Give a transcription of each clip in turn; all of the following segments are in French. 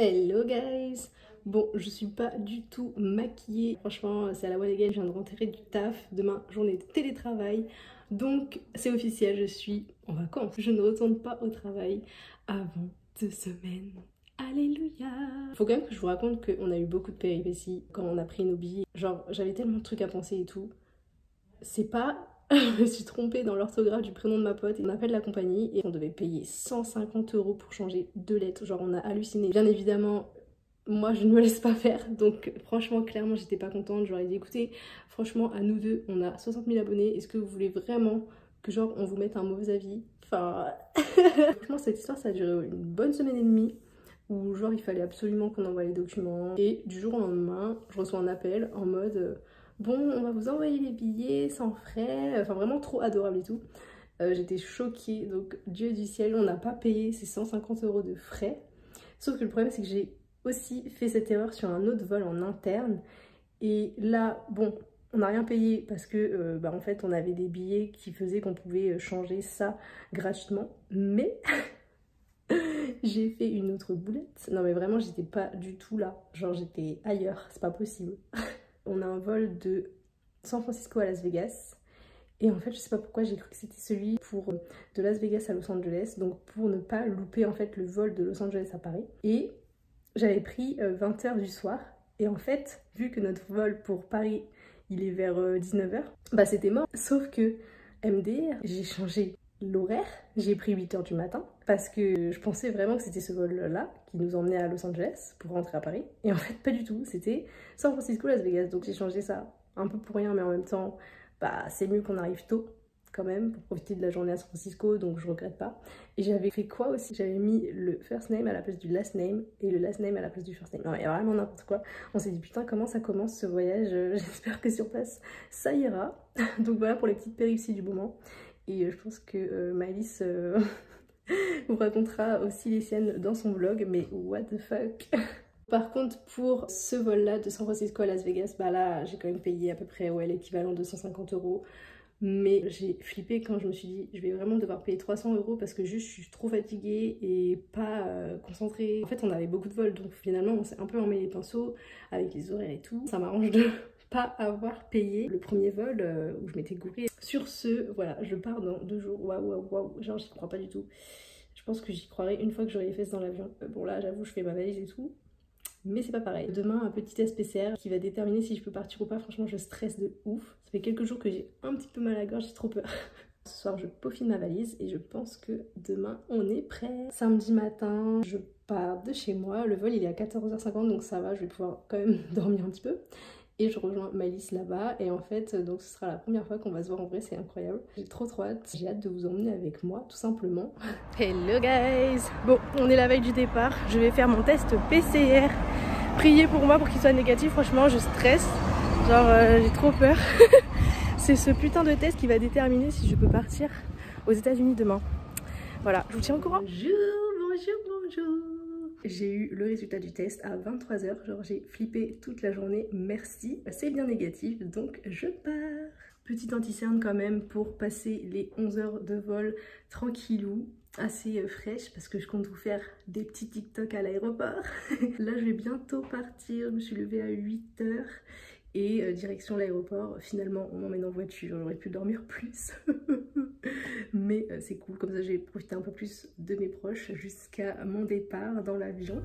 Hello guys Bon, je suis pas du tout maquillée. Franchement, c'est à la one je viens de rentrer du taf. Demain, journée de télétravail. Donc, c'est officiel, je suis en vacances. Je ne retourne pas au travail avant deux semaines. Alléluia Faut quand même que je vous raconte qu'on a eu beaucoup de péripéties quand on a pris nos billets. Genre, j'avais tellement de trucs à penser et tout. C'est pas je me suis trompée dans l'orthographe du prénom de ma pote. On appelle la compagnie et on devait payer 150 euros pour changer deux lettres. Genre, on a halluciné. Bien évidemment, moi, je ne me laisse pas faire. Donc, franchement, clairement, j'étais pas contente. J'aurais dit, écoutez, franchement, à nous deux, on a 60 000 abonnés. Est-ce que vous voulez vraiment que, genre, on vous mette un mauvais avis? Enfin, franchement, cette histoire, ça a duré une bonne semaine et demie où, genre, il fallait absolument qu'on envoie les documents. Et du jour au lendemain, je reçois un appel en mode bon, on va vous envoyer les billets sans frais, enfin vraiment trop adorable et tout. Euh, j'étais choquée, donc Dieu du ciel, on n'a pas payé ces 150 euros de frais. Sauf que le problème c'est que j'ai aussi fait cette erreur sur un autre vol en interne. Et là, bon, on n'a rien payé parce que euh, bah, en fait on avait des billets qui faisaient qu'on pouvait euh, changer ça gratuitement. Mais j'ai fait une autre boulette. Non mais vraiment j'étais pas du tout là. Genre j'étais ailleurs, c'est pas possible. on a un vol de San Francisco à Las Vegas. Et en fait, je sais pas pourquoi j'ai cru que c'était celui pour euh, de Las Vegas à Los Angeles, donc pour ne pas louper en fait le vol de Los Angeles à Paris. Et j'avais pris 20h euh, du soir. Et en fait, vu que notre vol pour Paris, il est vers 19h, euh, bah c'était mort. Sauf que MDR, j'ai changé l'horaire, j'ai pris 8h du matin parce que je pensais vraiment que c'était ce vol-là qui nous emmenait à Los Angeles pour rentrer à Paris. Et en fait, pas du tout, c'était San Francisco, Las Vegas. Donc j'ai changé ça un peu pour rien, mais en même temps, bah, c'est mieux qu'on arrive tôt quand même pour profiter de la journée à San Francisco, donc je regrette pas. Et j'avais fait quoi aussi? J'avais mis le first name à la place du last name et le last name à la place du first name. Non, a vraiment n'importe quoi. On s'est dit putain, comment ça commence ce voyage? J'espère que sur place ça ira. donc voilà pour les petites péripéties du moment. Et euh, je pense que euh, Malice euh, vous racontera aussi les siennes dans son vlog, mais what the fuck Par contre, pour ce vol-là de San Francisco à Las Vegas, bah là, j'ai quand même payé à peu près ouais, l'équivalent de 150 euros. Mais j'ai flippé quand je me suis dit, je vais vraiment devoir payer 300 euros parce que juste je suis trop fatiguée et pas concentrée. En fait, on avait beaucoup de vols, donc finalement, on s'est un peu emmêlé les pinceaux avec les horaires et tout. Ça m'arrange de pas avoir payé le premier vol euh, où je m'étais gourée. Sur ce, voilà, je pars dans deux jours. Waouh, waouh, waouh, genre j'y crois pas du tout. Je pense que j'y croirai une fois que j'aurai les fesses dans l'avion. Euh, bon là, j'avoue, je fais ma valise et tout. Mais c'est pas pareil. Demain, un petit test PCR qui va déterminer si je peux partir ou pas. Franchement, je stresse de ouf. Ça fait quelques jours que j'ai un petit peu mal à gorge, j'ai trop peur. Ce soir, je peaufine ma valise et je pense que demain, on est prêt. Samedi matin, je pars de chez moi. Le vol, il est à 14h50, donc ça va, je vais pouvoir quand même dormir un petit peu et je rejoins Malice là-bas. Et en fait donc ce sera la première fois qu'on va se voir en vrai c'est incroyable. J'ai trop trop hâte. J'ai hâte de vous emmener avec moi tout simplement. Hello guys. Bon on est la veille du départ. Je vais faire mon test PCR priez pour moi pour qu'il soit négatif. Franchement je stresse. Genre euh, j'ai trop peur. C'est ce putain de test qui va déterminer si je peux partir aux états unis demain. Voilà je vous tiens au courant. Bonjour j'ai eu le résultat du test à 23h, genre j'ai flippé toute la journée, merci. C'est bien négatif, donc je pars. Petite anticerne quand même pour passer les 11 heures de vol tranquillou, assez euh, fraîche parce que je compte vous faire des petits TikTok à l'aéroport. Là je vais bientôt partir, je me suis levée à 8h et euh, direction l'aéroport. Finalement, on m'emmène en voiture, j'aurais pu dormir plus. Mais euh, c'est cool, comme ça j'ai profité un peu plus de mes proches jusqu'à mon départ dans l'avion.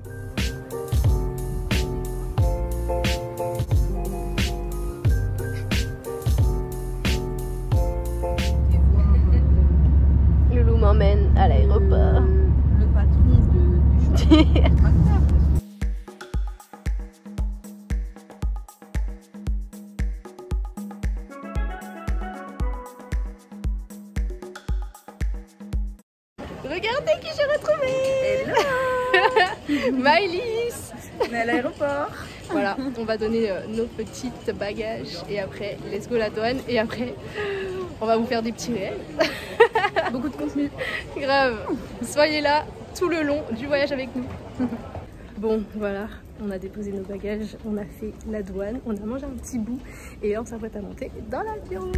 Loulou m'emmène à l'aéroport. Le patron de, du retrouvé Hello Maëlys On est à l'aéroport Voilà, on va donner euh, nos petites bagages et après, let's go la douane et après, on va vous faire des petits réels. Beaucoup de contenu. Grave. Soyez là tout le long du voyage avec nous. Bon, voilà, on a déposé nos bagages, on a fait la douane, on a mangé un petit bout et là on s'apprête à monter dans l'avion.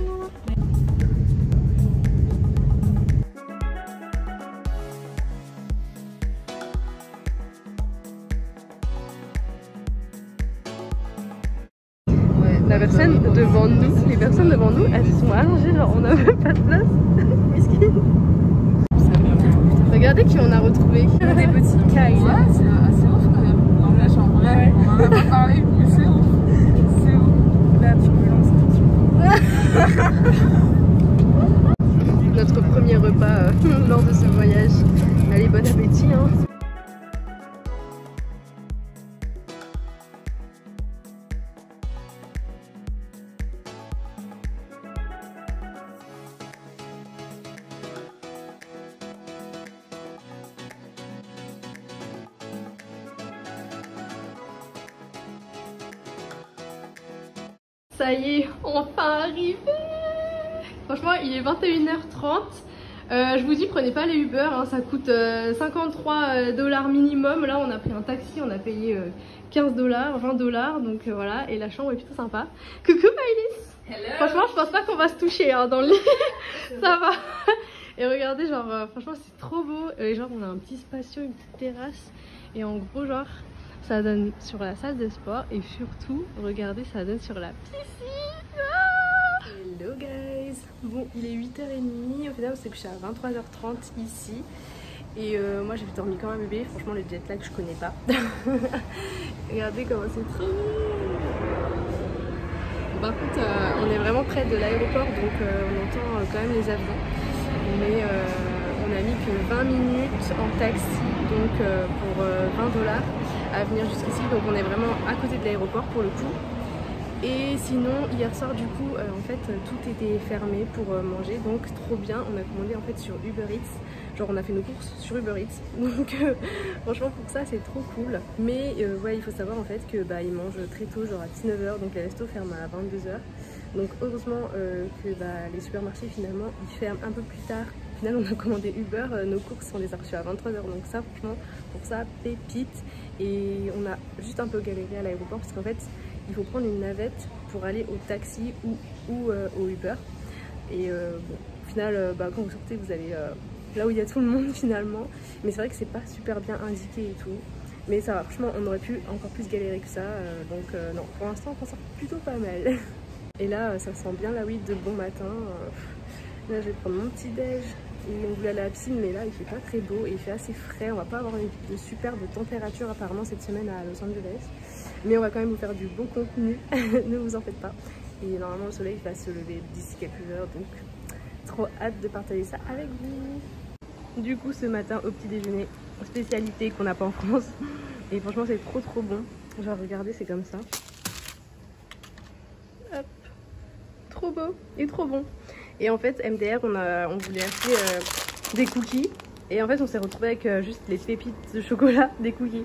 La personne devant nous, les personnes devant nous, elles sont allongées, genre on n'a même pas de place. Regardez qui on a retrouvé. Des petits Kyle. Ouais, c'est assez ouf quand même. Non, mais en vrai, on en a pas parlé, mais c'est ouf. C'est ouf. La turbulence. Notre premier repas euh, lors de ce voyage. Allez, bon appétit. Hein. Ça y est, enfin arrivé Franchement, il est 21h30. Euh, je vous dis, prenez pas les Uber, hein, ça coûte euh, 53 dollars minimum. Là, on a pris un taxi, on a payé euh, 15 dollars, 20 dollars, donc euh, voilà. Et la chambre est plutôt sympa. Coucou Maëlys Franchement, je pense pas qu'on va se toucher hein, dans le lit. ça va. Et regardez, genre, euh, franchement, c'est trop beau. Et genre, on a un petit spatio, une petite terrasse. Et en gros, genre, ça donne sur la salle de sport. Et surtout, regardez, ça donne sur la piscine. Hello guys Bon, il est 8h30. Au final, on s'est couché à 23h30 ici. Et euh, moi, j'ai dormi comme un bébé. Franchement, le jet lag, je connais pas. regardez comment c'est trop par contre, euh, on est vraiment près de l'aéroport, donc euh, on entend quand même les avions. Mais on a mis que 20 minutes en taxi, donc pour euh, 20 dollars, à venir jusqu'ici. Donc on est vraiment à côté de l'aéroport pour le coup. Et sinon, hier soir, du coup, euh, en fait, tout était fermé pour euh, manger, donc trop bien. On a commandé en fait sur Uber Eats. Genre, on a fait nos courses sur Uber Eats. Donc, euh, franchement, pour ça, c'est trop cool. Mais ouais, il faut savoir en fait que bah, ils mangent très tôt, genre à 19h, donc les restos ferment à 22h. Donc, heureusement que bah, les supermarchés finalement ils ferment un peu plus tard. Au final, on a commandé Uber, euh, nos courses, on les a reçues à 23h. Donc, ça, franchement, pour ça, pépite. Et on a juste un peu galéré à l'aéroport parce qu'en fait, il faut prendre une navette pour aller au taxi ou, euh, au Uber. Et euh, bon, au final, bah, quand vous sortez, vous allez là où il y a tout le monde finalement. Mais c'est vrai que c'est pas super bien indiqué et tout. Mais ça va, franchement, on aurait pu encore plus galérer que ça. donc non, pour l'instant, on sort plutôt pas mal. Et là, ça sent bien la weed de bon matin. Là, je vais prendre mon petit déj. Et on voulait aller à la piscine, mais là, il fait pas très beau et il fait assez frais. On va pas avoir une superbe température apparemment cette semaine à Los Angeles. Mais on va quand même vous faire du bon contenu, ne vous en faites pas. Et normalement, le soleil va se lever d'ici quelques heures, donc trop hâte de partager ça avec vous. Du coup, ce matin, au petit déjeuner, spécialité qu'on n'a pas en France. Et franchement, c'est trop trop bon. Genre, regardez, c'est comme ça. Hop. Trop beau et trop bon. Et en fait, MDR, on, a, on voulait acheter euh, des cookies. Et en fait, on s'est retrouvé avec euh, juste les pépites de chocolat des cookies.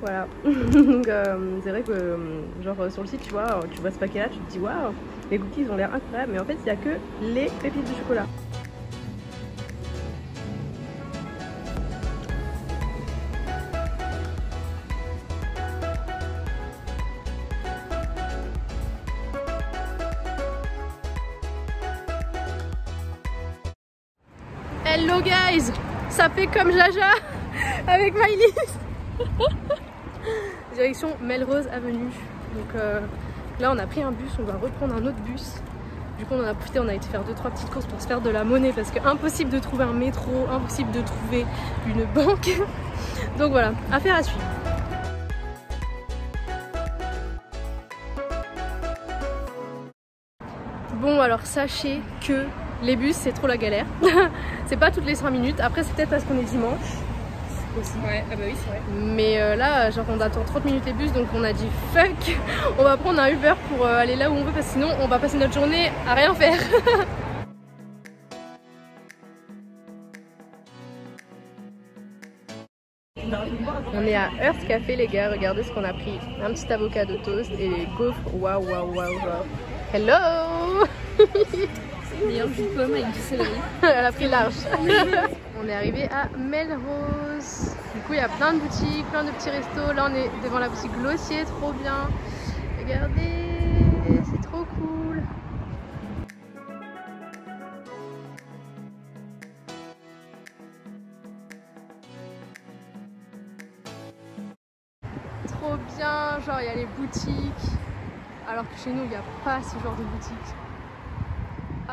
Voilà. Donc, euh, c'est vrai que, genre, sur le site, tu vois, tu vois ce paquet-là, tu te dis, waouh, les cookies ils ont l'air incroyables. Mais en fait, il n'y a que les pépites de chocolat. Comme Jaja avec Maïlis Direction Melrose Avenue. Donc euh, là on a pris un bus, on va reprendre un autre bus. Du coup on en a profité, on a été faire 2-3 petites courses pour se faire de la monnaie parce que impossible de trouver un métro, impossible de trouver une banque. Donc voilà, affaire à suivre. Bon alors sachez que les bus c'est trop la galère. c'est pas toutes les 5 minutes. Après c'est peut-être parce qu'on est dimanche aussi. Ouais, ah bah oui, c'est vrai. Mais euh, là genre on attend 30 minutes les bus donc on a dit fuck on va prendre un Uber pour euh, aller là où on veut parce que sinon on va passer notre journée à rien faire. On est à Earth Café les gars, regardez ce qu'on a pris. Un petit avocado toast et gaufres. Waouh waouh waouh waouh. Hello Pomme avec du céleri. Elle a pris large. on est arrivé à Melrose. Du coup, il y a plein de boutiques, plein de petits restos. Là, on est devant la boutique Glossier, trop bien. Regardez, c'est trop cool. Trop bien, genre il y a les boutiques. alors que chez nous il n'y a pas ce genre de boutique.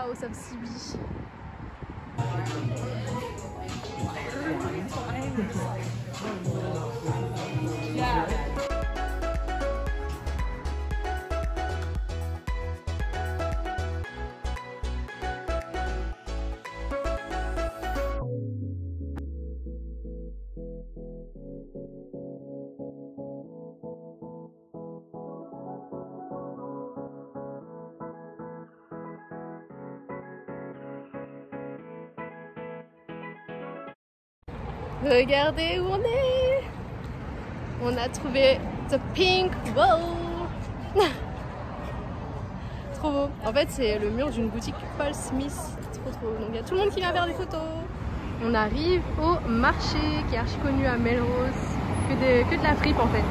Ah, au Sibi. Regardez où on est. On a trouvé The Pink Wall. Trop beau. En fait c'est le mur d'une boutique Paul Smith. Trop trop Donc il y a tout le monde qui vient faire des photos. On arrive au marché qui est archi connu à Melrose. Que de, la fripe en fait.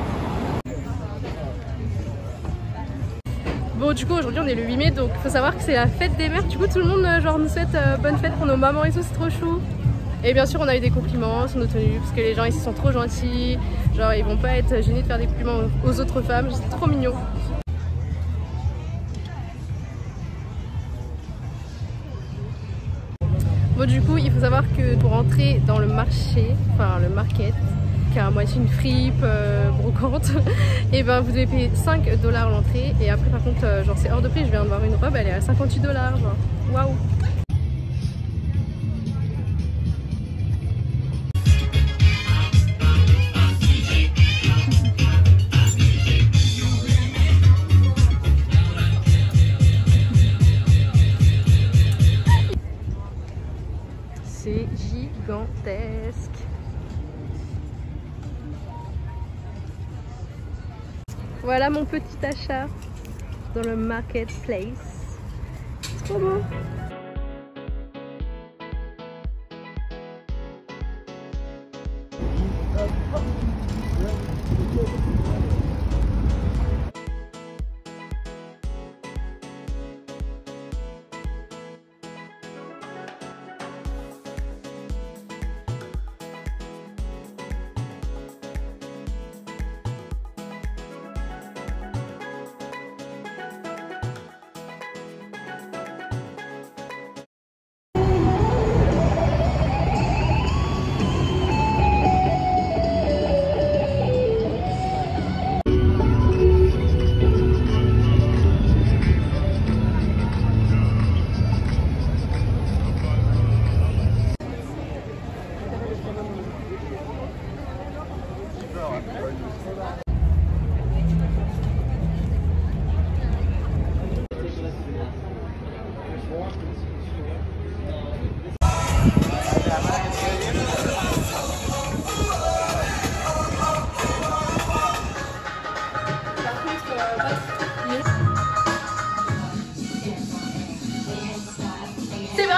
Bon du coup aujourd'hui on est le 8 mai donc faut savoir que c'est la fête des mères. Du coup tout le monde genre nous souhaite euh, bonne fête pour nos mamans et tout c'est trop chou et bien sûr, on a eu des compliments sur nos tenues parce que les gens ici sont trop gentils. Genre, ils vont pas être gênés de faire des compliments aux autres femmes. C'est trop mignon. Bon, du coup, il faut savoir que pour entrer dans le marché, enfin le market, qui est à moitié une fripe, euh, brocante, et eh ben vous devez payer 5 dollars l'entrée. Et après, par contre, euh, genre c'est hors de prix. Je viens de voir une robe, elle est à 58 dollars. Genre, waouh! Petit achat dans le marketplace. Trop beau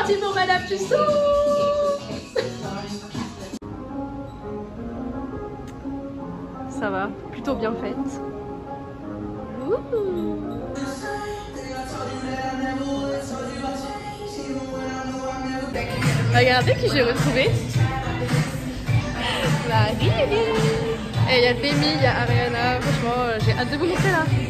parti pour Madame Ça va, plutôt bien faite. Regardez qui j'ai retrouvé. La Riri. Et il y a Demi, il y a Ariana. Franchement, j'ai hâte de vous montrer là.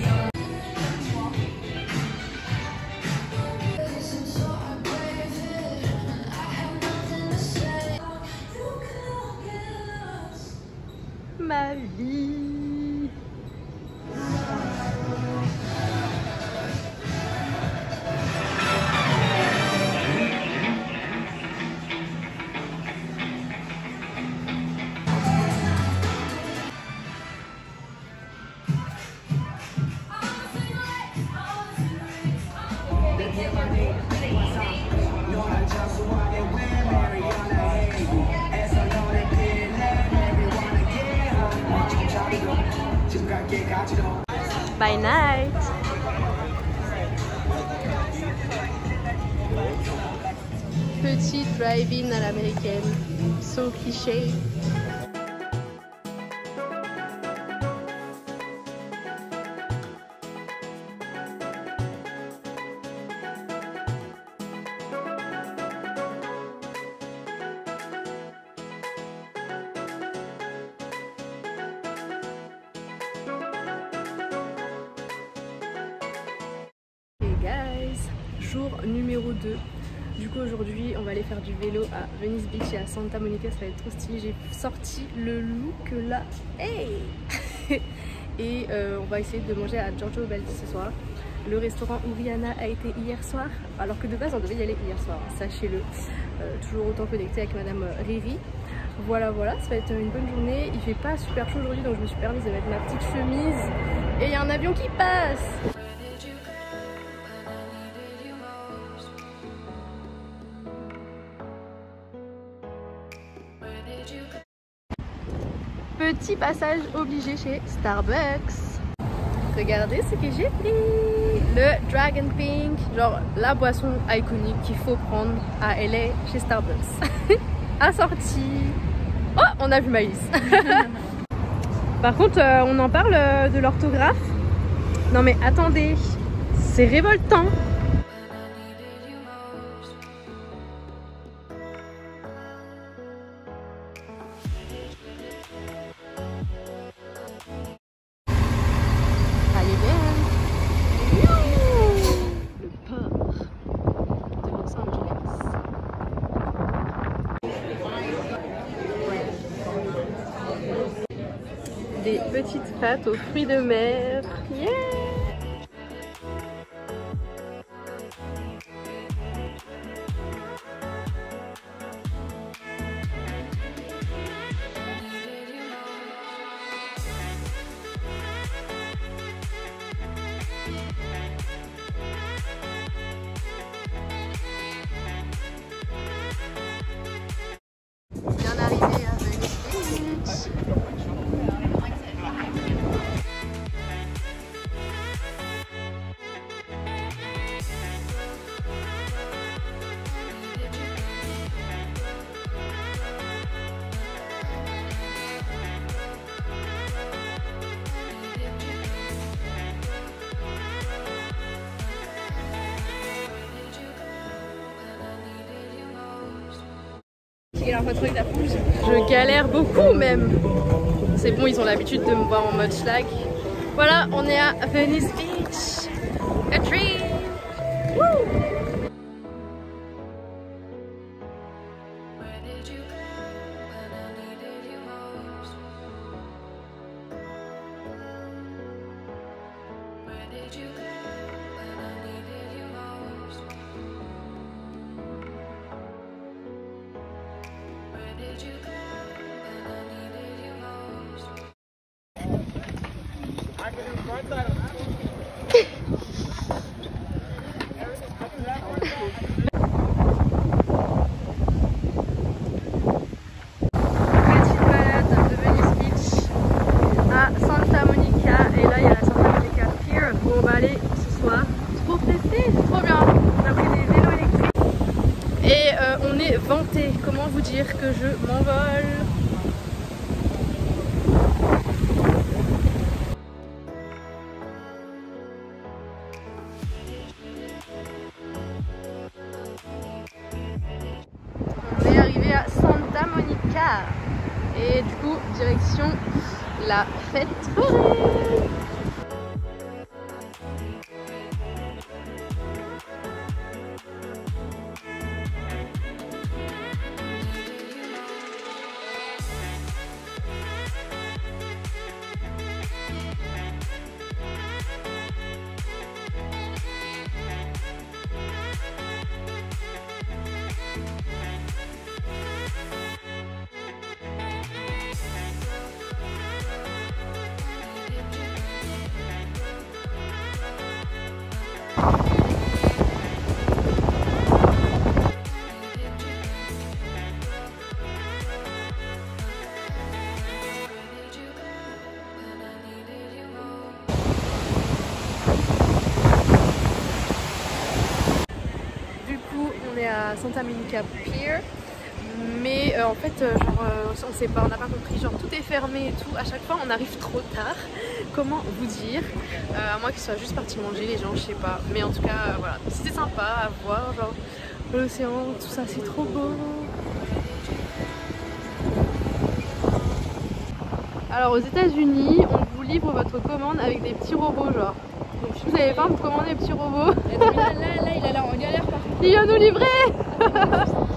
Drive-in à l'américaine. So cliché. Venice Beach et à Santa Monica, ça va être trop stylé. J'ai sorti le look là. Hey et euh, on va essayer de manger à Giorgio Baldi ce soir. Le restaurant où Rihanna a été hier soir, alors que de base on devait y aller hier soir, sachez-le. Euh, toujours autant connecté avec Madame Riri. Voilà, voilà, ça va être une bonne journée. Il fait pas super chaud aujourd'hui, donc je me suis permise de mettre ma petite chemise. Et il y a un avion qui passe Petit passage obligé chez Starbucks. Regardez ce que j'ai pris Le Dragon Pink, genre la boisson iconique qu'il faut prendre à LA chez Starbucks. Assorti. Oh, on a vu Maïs. Par contre, euh, on en parle euh, de l'orthographe. Non mais attendez, c'est révoltant. Aux fruits de mer. Je galère beaucoup même. C'est bon, ils ont l'habitude de me voir en mode schlag. Voilà, on est à Venice Beach. Comment je m'envole. On est arrivé à Santa Monica. Et du coup direction la fête fait, euh, genre, euh, on sait pas, on n'a pas compris, genre tout est fermé et tout. À chaque fois, on arrive trop tard. Comment vous dire À moins qu'ils soient juste partis manger, les gens, je sais pas. Mais en tout cas, voilà, c'était sympa à voir, genre l'océan, tout ça, c'est trop beau. Alors aux États-Unis, on vous livre votre commande avec des petits robots, genre. Donc si vous avez faim, vous commandez des petits robots. là, là, il a l'air en galère qui vient nous livrer